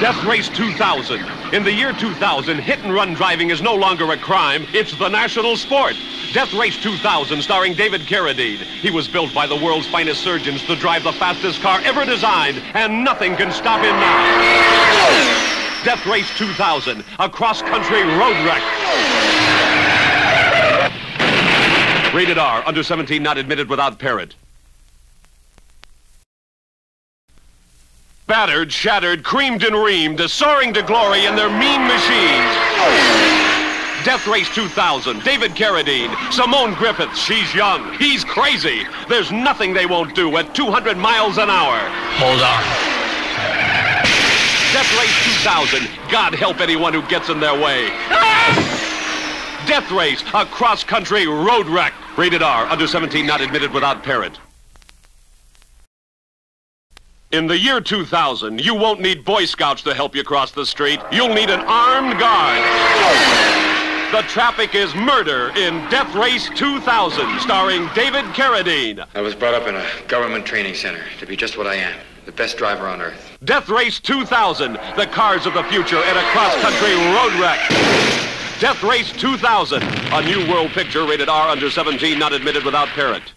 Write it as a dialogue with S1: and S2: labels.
S1: Death Race 2000. In the year 2000, hit and run driving is no longer a crime, it's the national sport. Death Race 2000, starring David Carradine. He was built by the world's finest surgeons to drive the fastest car ever designed, and nothing can stop him now. Death Race 2000, a cross-country road wreck. Rated R, under 17, not admitted without parent. Battered, shattered, creamed and reamed, soaring to glory in their mean machines. Death Race 2000, David Carradine, Simone Griffeth, she's young, he's crazy. There's nothing they won't do at 200 miles an hour.
S2: Hold on.
S1: Death Race 2000, God help anyone who gets in their way. Death Race, a cross-country road wreck. Rated R, under 17, not admitted without parent. In the year 2000, you won't need Boy Scouts to help you cross the street. You'll need an armed guard. The traffic is murder in Death Race 2000, starring David Carradine.
S3: I was brought up in a government training center to be just what I am, the best driver on earth.
S1: Death Race 2000, the cars of the future in a cross-country road wreck. Death Race 2000, a new world picture rated R under 17, not admitted without parent.